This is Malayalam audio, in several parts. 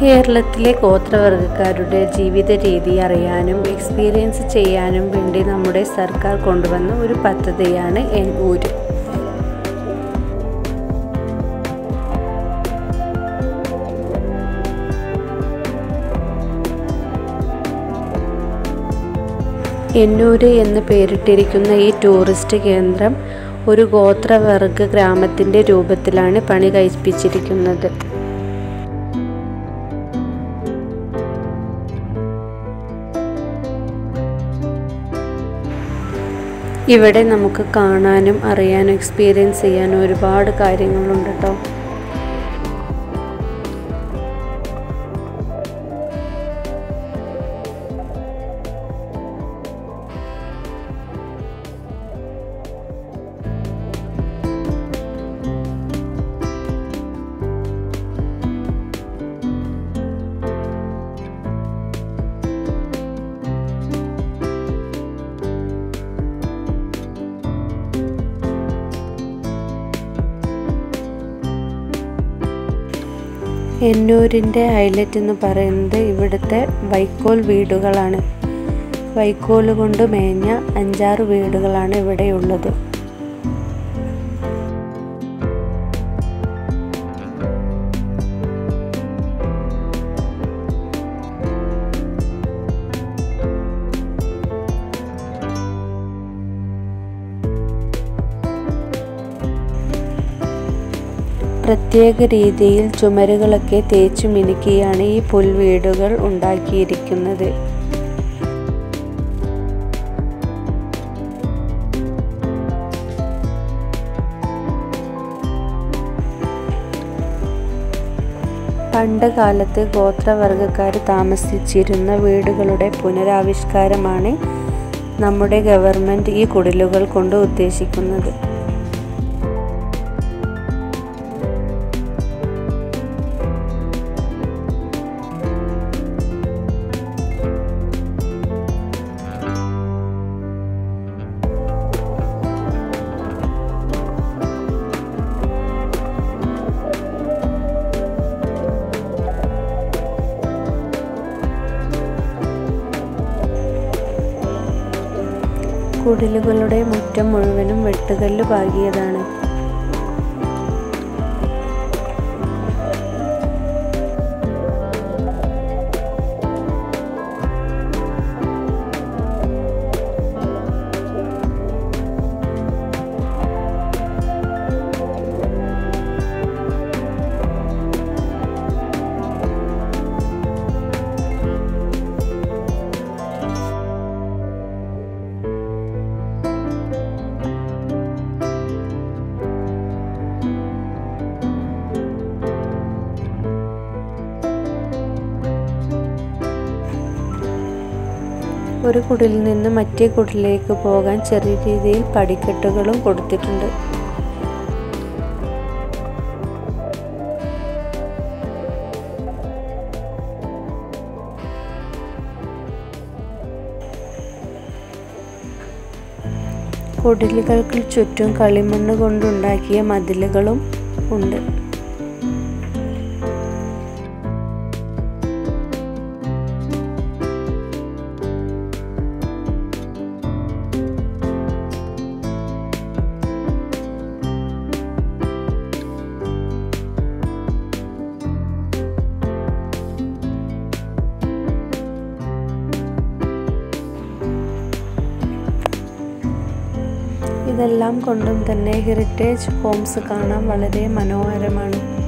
കേരളത്തിലെ ഗോത്രവർഗക്കാരുടെ ജീവിത രീതി അറിയാനും എക്സ്പീരിയൻസ് ചെയ്യാനും വേണ്ടി നമ്മുടെ സർക്കാർ കൊണ്ടുവന്ന ഒരു പദ്ധതിയാണ് എൻ ഊര് എന്നൂര് എന്ന് പേരിട്ടിരിക്കുന്ന ഈ ടൂറിസ്റ്റ് കേന്ദ്രം ഒരു ഗോത്രവർഗ ഗ്രാമത്തിന്റെ രൂപത്തിലാണ് പണി കഴിപ്പിച്ചിരിക്കുന്നത്. ഇവിടെ നമുക്ക് കാണാനും അറിയാനും എക്സ്പീരിയൻസ് ചെയ്യാനും ഒരുപാട് കാര്യങ്ങളുണ്ട് കേട്ടോ. എന്നൂരിന്റെ ഹൈലൈറ്റ് എന്ന് പറയുന്നത് ഇവിടുത്തെ വൈക്കോൽ വീടുകളാണ്. വൈക്കോൽ കൊണ്ട് മേഞ്ഞ അഞ്ചാറ് വീടുകളാണ് ഇവിടെയുള്ളത്. പ്രത്യേക രീതിയിൽ ചുമരുകളൊക്കെ തേച്ചു മിനുക്കിയാണ് ഈ പുൽവീടുകൾ ഉണ്ടാക്കിയിരിക്കുന്നത്. പണ്ട് കാലത്ത് ഗോത്രവർഗക്കാർ താമസിച്ചിരുന്ന വീടുകളുടെ പുനരാവിഷ്കാരമാണ് നമ്മുടെ ഗവൺമെന്റ് ഈ കുടിലുകൾ കൊണ്ട് ഉദ്ദേശിക്കുന്നത്. കുടിലുകളുടെ മുറ്റം മുഴുവനും വെട്ടുകല്ല് പാകിയതാണ്. ഒരു കുടിലിൽ നിന്ന് മറ്റേ കുടിലേക്ക് പോകാൻ ചെറിയ രീതിയിൽ പടിക്കെട്ടുകളും കൊടുത്തിട്ടുണ്ട്. കുടിലുകൾക്ക് ചുറ്റും കളിമണ്ണ് കൊണ്ടുണ്ടാക്കിയ മതിലുകളും ഉണ്ട്. ഇതെല്ലാം കൊണ്ടും തന്നെ ഹെറിറ്റേജ് ഹോംസ് കാണാൻ വളരെ മനോഹരമാണ്.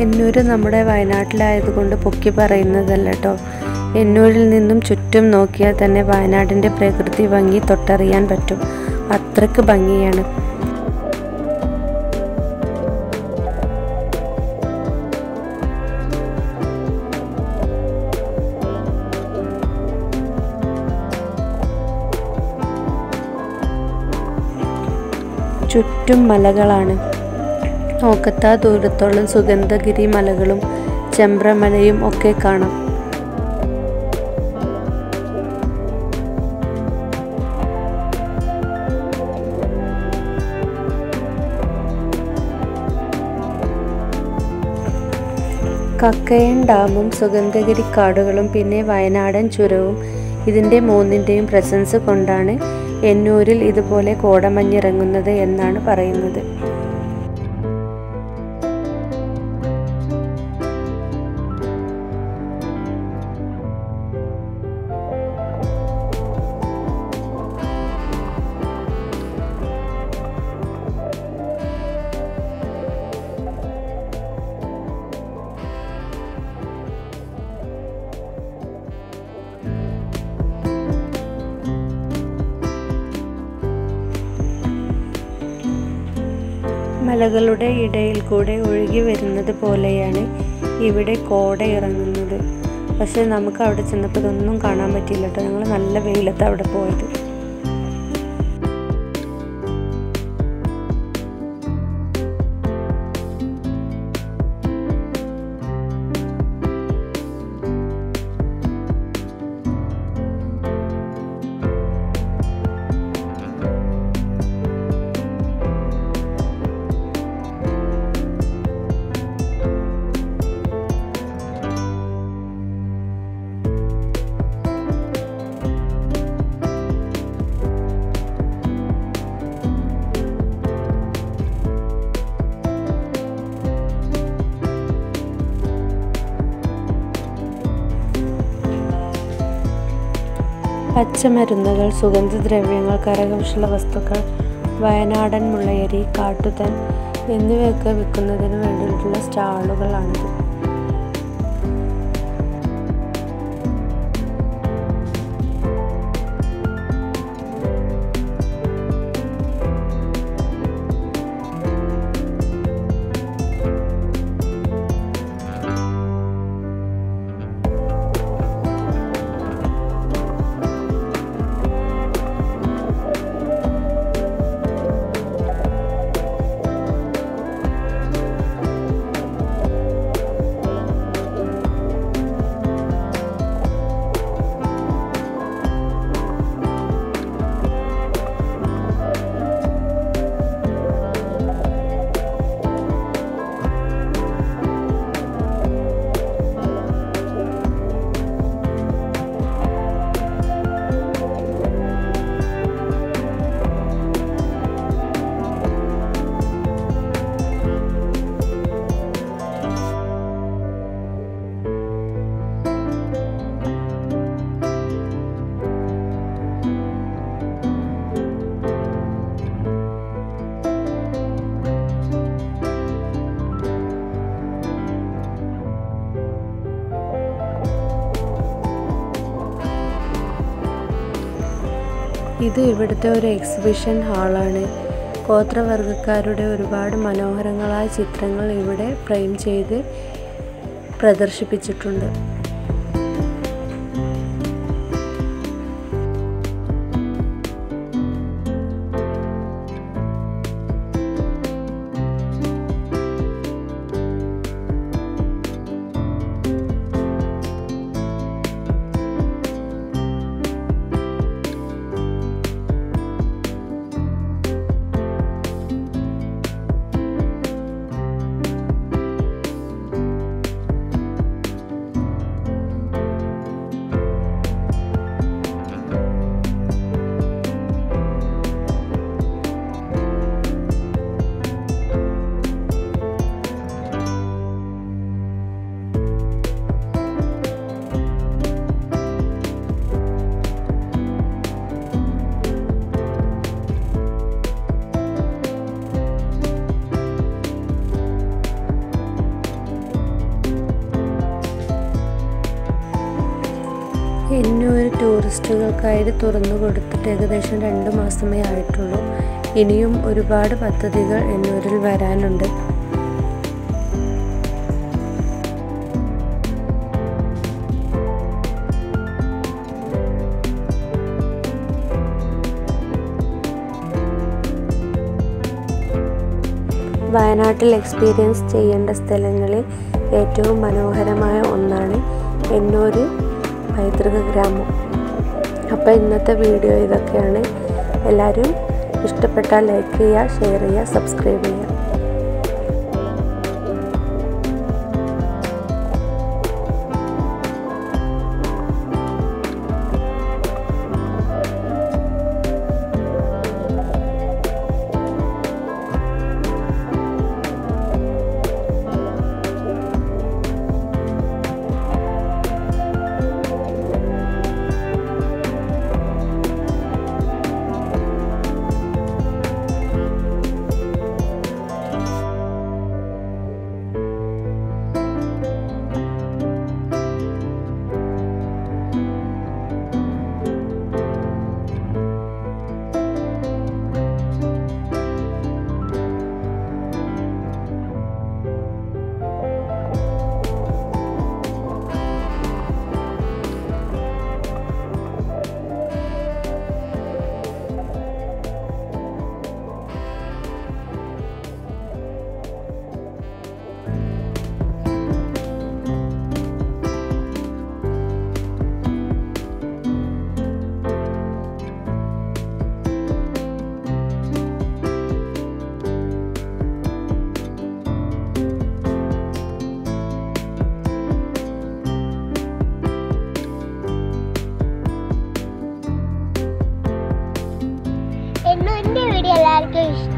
എന്നൂര് നമ്മുടെ വയനാട്ടിലായതുകൊണ്ട് പൊക്കി പറയുന്നതല്ല കേട്ടോ എന്നൂരിൽ നിന്നും ചുറ്റും നോക്കിയാൽ തന്നെ വയനാടിന്റെ പ്രകൃതി ഭംഗി തൊട്ടറിയാൻ പറ്റും. അത്രയ്ക്ക് ഭംഗിയാണ്. ചുറ്റും മലകളാണ്. നോക്കത്താ ദൂരത്തോളം സുഗന്ധഗിരി മലകളും ചെമ്പ്രമലയും ഒക്കെ കാണാം. കക്കയൻ ഡാമും സുഗന്ധഗിരി കാടുകളും പിന്നെ വയനാടൻ ചുരവും. ഇതിന്റെ മൂന്നിന്റെയും പ്രസൻസ് കൊണ്ടാണ് എന്നൂരിൽ ഇതുപോലെ കോടമഞ്ഞിറങ്ങുന്നത് എന്നാണ് പറയുന്നത്. മലകളുടെ ഇടയിൽ കൂടെ ഒഴുകി വരുന്നത് പോലെയാണ് ഇവിടെ കോട ഇറങ്ങുന്നത്. പക്ഷെ നമുക്ക് അവിടെ ചെന്നപ്പോൾ ഇതൊന്നും കാണാൻ പറ്റിയില്ല കേട്ടോ. ഞങ്ങൾ നല്ല വെയിലത്ത് അവിടെ പോയത്. പച്ചമരുന്നുകൾ സുഗന്ധദ്രവ്യങ്ങൾ കരകൗശല വസ്തുക്കൾ വയനാടൻ മുള്ളയരി കാട്ടുതൻ എന്നിവയൊക്കെ വിൽക്കുന്നതിന് വേണ്ടിയിട്ടുള്ള സ്റ്റാളുകളാണിത്. ഇത് ഇവിടുത്തെ ഒരു എക്സിബിഷൻ ഹാളാണ് ഗോത്രവർഗക്കാരുടെ ഒരുപാട് മനോഹരങ്ങളായ ചിത്രങ്ങൾ ഇവിടെ ഫ്രെയിം ചെയ്ത് പ്രദർശിപ്പിച്ചിട്ടുണ്ട്. ടൂറിസ്റ്റുകൾക്കായിട്ട് തുറന്നു കൊടുത്തിട്ട് ഏകദേശം രണ്ട് മാസമേ ആയിട്ടുള്ളൂ. ഇനിയും ഒരുപാട് പദ്ധതികൾ എന്നൂരിൽ വരാനുണ്ട്. വയനാട്ടിൽ എക്സ്പീരിയൻസ് ചെയ്യേണ്ട സ്ഥലങ്ങളിൽ ഏറ്റവും മനോഹരമായ ഒന്നാണ് എന്നൂർ പൈതൃക ഗ്രാമം. അപ്പോൾ ഇന്നത്തെ വീഡിയോ ഇതൊക്കെയാണ്. എല്ലാവരും ഇഷ്ടപ്പെട്ടാൽ ലൈക്ക് ചെയ്യുക ഷെയർ ചെയ്യുക സബ്സ്ക്രൈബ് ചെയ്യുക.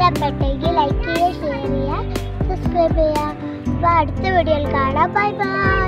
ഇഷ്ടപ്പെട്ടെങ്കിൽ ലൈക്ക് ചെയ്യുക ഷെയർ ചെയ്യുക സബ്സ്ക്രൈബ് ചെയ്യുക. അപ്പോൾ അടുത്ത വീഡിയോയിൽ കാണാം. Bye bye